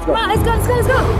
Let's go. Come on, let's go, let's go, let's go.